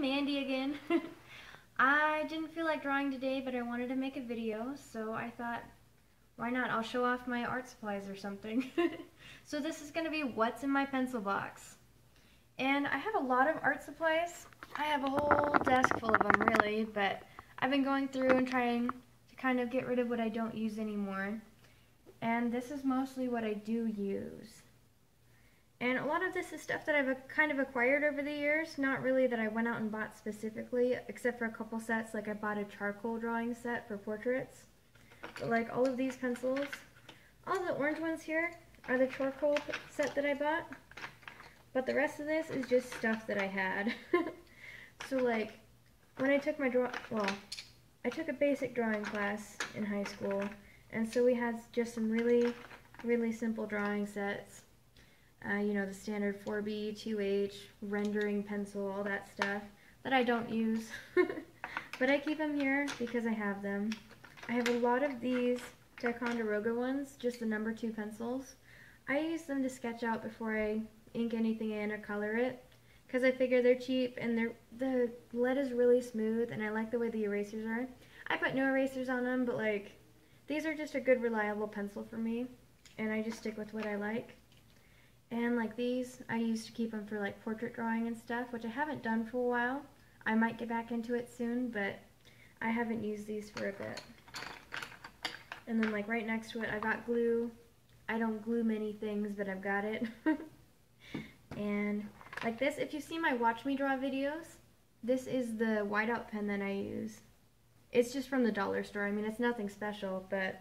Mandie again. I didn't feel like drawing today, but I wanted to make a video, so I thought, why not? I'll show off my art supplies or something. so this is going to be what's in my pencil box. And I have a lot of art supplies. I have a whole desk full of them, really, but I've been going through and trying to kind of get rid of what I don't use anymore. And this is mostly what I do use. And a lot of this is stuff that I've kind of acquired over the years, not really that I went out and bought specifically, except for a couple sets, like I bought a charcoal drawing set for portraits. But like all of these pencils, all the orange ones here are the charcoal set that I bought. But the rest of this is just stuff that I had. so like, when I took my draw, well, I took a basic drawing class in high school, and so we had just some really, really simple drawing sets uh, you know, the standard 4B, 2H, rendering pencil, all that stuff that I don't use. but I keep them here because I have them. I have a lot of these Ticonderoga ones, just the number two pencils. I use them to sketch out before I ink anything in or color it because I figure they're cheap and they're, the lead is really smooth and I like the way the erasers are. I put no erasers on them, but like, these are just a good reliable pencil for me and I just stick with what I like. And like these, I used to keep them for like portrait drawing and stuff, which I haven't done for a while. I might get back into it soon, but I haven't used these for a bit. And then like right next to it, I got glue. I don't glue many things, but I've got it. and like this, if you see my Watch Me Draw videos, this is the whiteout pen that I use. It's just from the dollar store. I mean, it's nothing special, but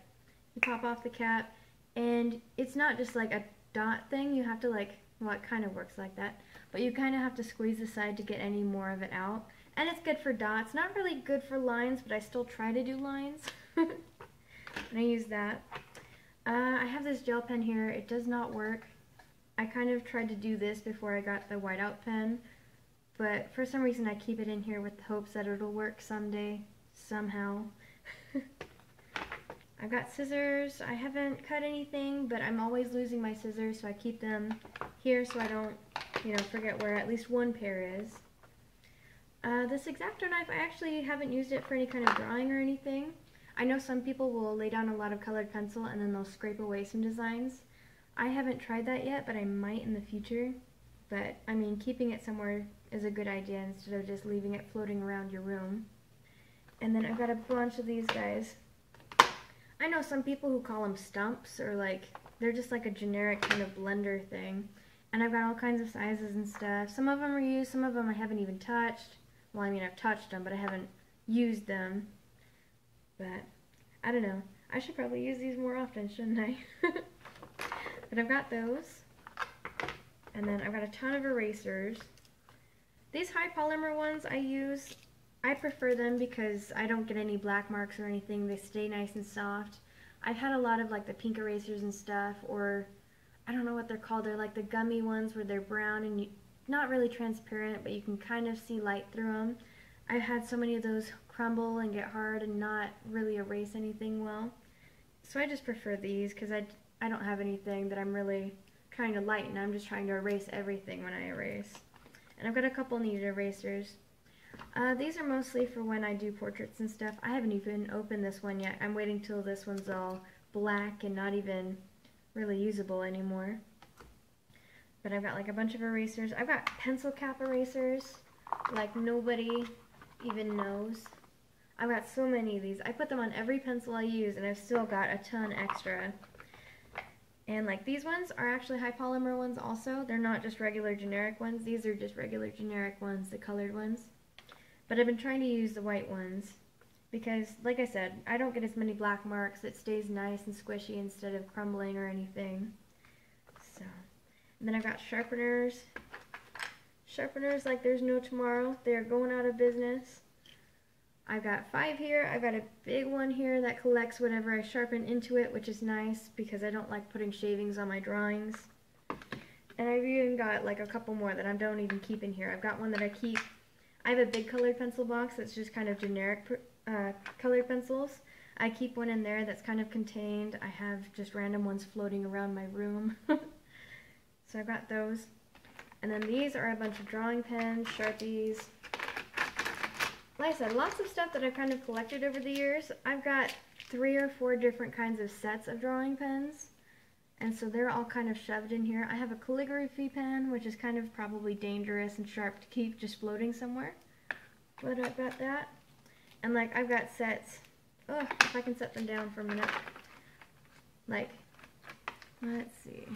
you pop off the cap, and it's not just like a dot thing, you have to like, well it kind of works like that, but you kind of have to squeeze the side to get any more of it out. And it's good for dots, not really good for lines, but I still try to do lines. and I use that. Uh, I have this gel pen here, it does not work. I kind of tried to do this before I got the whiteout pen, but for some reason I keep it in here with the hopes that it'll work someday, somehow. I've got scissors. I haven't cut anything, but I'm always losing my scissors, so I keep them here so I don't, you know, forget where at least one pair is. Uh, this X-Acto knife, I actually haven't used it for any kind of drawing or anything. I know some people will lay down a lot of colored pencil and then they'll scrape away some designs. I haven't tried that yet, but I might in the future. But, I mean, keeping it somewhere is a good idea instead of just leaving it floating around your room. And then I've got a bunch of these guys. I know some people who call them stumps or like they're just like a generic kind of blender thing. And I've got all kinds of sizes and stuff. Some of them are used, some of them I haven't even touched. Well, I mean, I've touched them, but I haven't used them. But, I don't know. I should probably use these more often, shouldn't I? but I've got those. And then I've got a ton of erasers. These high polymer ones I use I prefer them because I don't get any black marks or anything. They stay nice and soft. I've had a lot of like the pink erasers and stuff or I don't know what they're called. They're like the gummy ones where they're brown and you, not really transparent but you can kind of see light through them. I've had so many of those crumble and get hard and not really erase anything well. So I just prefer these because I, I don't have anything that I'm really trying to lighten. I'm just trying to erase everything when I erase. And I've got a couple kneaded erasers. Uh, these are mostly for when I do portraits and stuff. I haven't even opened this one yet. I'm waiting till this one's all black and not even really usable anymore. But I've got like a bunch of erasers. I've got pencil cap erasers like nobody even knows. I've got so many of these. I put them on every pencil I use and I've still got a ton extra. And like these ones are actually high polymer ones also. They're not just regular generic ones. These are just regular generic ones, the colored ones. But I've been trying to use the white ones because, like I said, I don't get as many black marks. It stays nice and squishy instead of crumbling or anything. So, and then I've got sharpeners. Sharpeners like there's no tomorrow. They're going out of business. I've got five here. I've got a big one here that collects whatever I sharpen into it, which is nice because I don't like putting shavings on my drawings. And I've even got like a couple more that I don't even keep in here. I've got one that I keep I have a big colored pencil box that's just kind of generic uh, colored pencils. I keep one in there that's kind of contained. I have just random ones floating around my room. so I've got those. And then these are a bunch of drawing pens, Sharpies, like I said, lots of stuff that I've kind of collected over the years. I've got three or four different kinds of sets of drawing pens. And so they're all kind of shoved in here. I have a calligraphy pen, which is kind of probably dangerous and sharp to keep just floating somewhere. But I've got that. And like, I've got sets. Oh, if I can set them down for a minute. Like, let's see.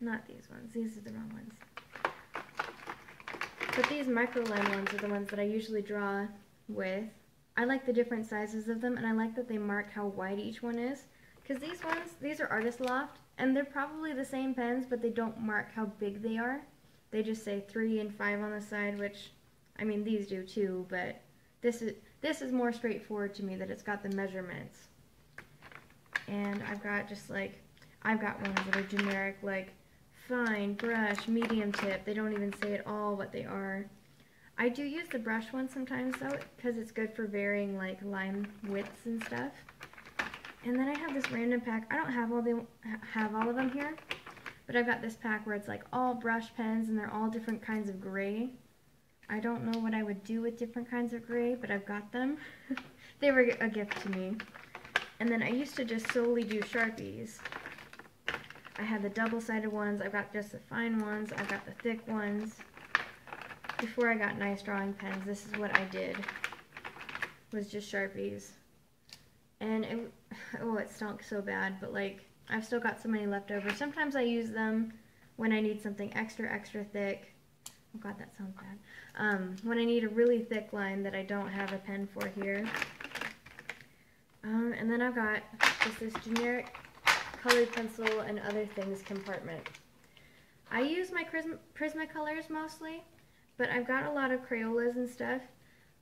Not these ones. These are the wrong ones. But these microline ones are the ones that I usually draw with. I like the different sizes of them, and I like that they mark how wide each one is. Because these ones, these are Artist Loft, and they're probably the same pens, but they don't mark how big they are. They just say 3 and 5 on the side, which, I mean, these do too, but this is, this is more straightforward to me that it's got the measurements. And I've got just like, I've got ones that are generic, like fine, brush, medium tip. They don't even say at all what they are. I do use the brush one sometimes though, because it's good for varying like line widths and stuff. And then I have this random pack. I don't have all the have all of them here, but I've got this pack where it's like all brush pens and they're all different kinds of gray. I don't know what I would do with different kinds of gray, but I've got them. they were a gift to me. And then I used to just solely do Sharpies. I have the double-sided ones. I've got just the fine ones. I've got the thick ones. Before I got nice drawing pens, this is what I did. Was just Sharpies. And it, oh, it stunk so bad, but like, I've still got so many left over. Sometimes I use them when I need something extra, extra thick. Oh god, that sounds bad. Um, when I need a really thick line that I don't have a pen for here. Um, and then I've got just this generic colored pencil and other things compartment. I use my Prismacolors mostly, but I've got a lot of Crayolas and stuff.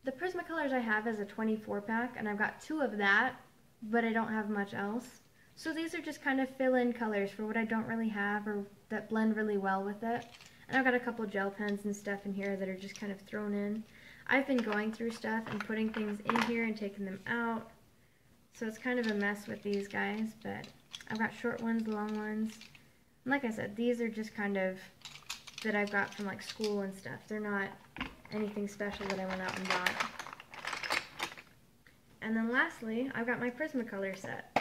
The Prismacolors I have is a 24 pack, and I've got two of that, but I don't have much else. So these are just kind of fill-in colors for what I don't really have or that blend really well with it. And I've got a couple gel pens and stuff in here that are just kind of thrown in. I've been going through stuff and putting things in here and taking them out. So it's kind of a mess with these guys, but I've got short ones, long ones. And like I said, these are just kind of that I've got from like school and stuff. They're not anything special that I went out and bought. Lastly, I've got my Prismacolor set.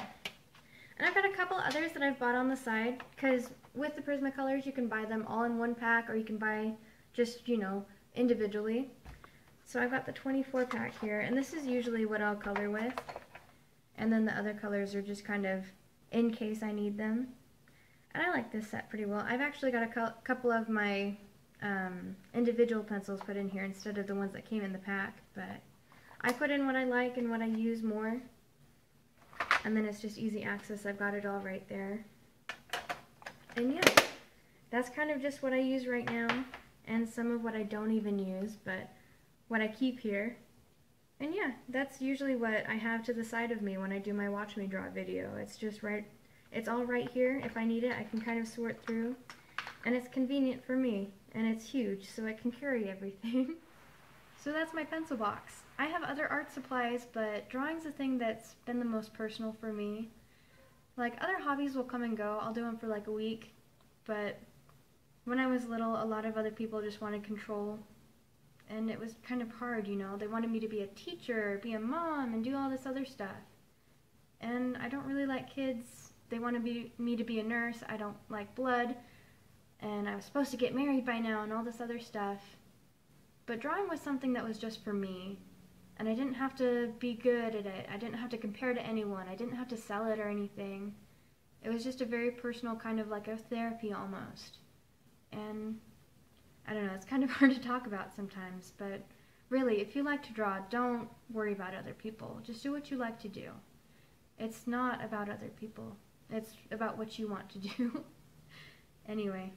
And I've got a couple others that I've bought on the side because with the Prismacolors you can buy them all in one pack or you can buy just, you know, individually. So I've got the 24 pack here and this is usually what I'll color with. And then the other colors are just kind of in case I need them. And I like this set pretty well. I've actually got a couple of my um, individual pencils put in here instead of the ones that came in the pack. But I put in what I like and what I use more. And then it's just easy access. I've got it all right there. And yeah, that's kind of just what I use right now. And some of what I don't even use, but what I keep here. And yeah, that's usually what I have to the side of me when I do my watch me draw video. It's just right, it's all right here. If I need it, I can kind of sort through. And it's convenient for me, and it's huge, so I can carry everything. so that's my pencil box. I have other art supplies, but drawing's a thing that's been the most personal for me. Like, other hobbies will come and go. I'll do them for like a week, but when I was little, a lot of other people just wanted control and it was kind of hard, you know. They wanted me to be a teacher, be a mom, and do all this other stuff. And I don't really like kids. They wanted me, me to be a nurse. I don't like blood. And I was supposed to get married by now and all this other stuff. But drawing was something that was just for me. And I didn't have to be good at it. I didn't have to compare to anyone. I didn't have to sell it or anything. It was just a very personal kind of like a therapy almost. And I don't know, it's kind of hard to talk about sometimes, but really, if you like to draw, don't worry about other people. Just do what you like to do. It's not about other people. It's about what you want to do. anyway,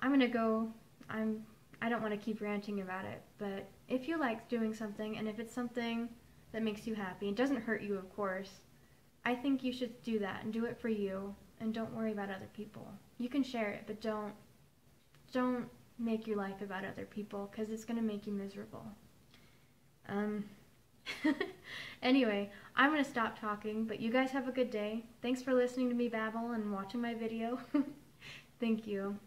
I'm going to go. I'm I don't want to keep ranting about it, but if you like doing something and if it's something that makes you happy, and doesn't hurt you, of course, I think you should do that and do it for you and don't worry about other people. You can share it, but don't don't make your life about other people because it's going to make you miserable. Um, anyway, I'm going to stop talking, but you guys have a good day. Thanks for listening to me babble and watching my video. Thank you.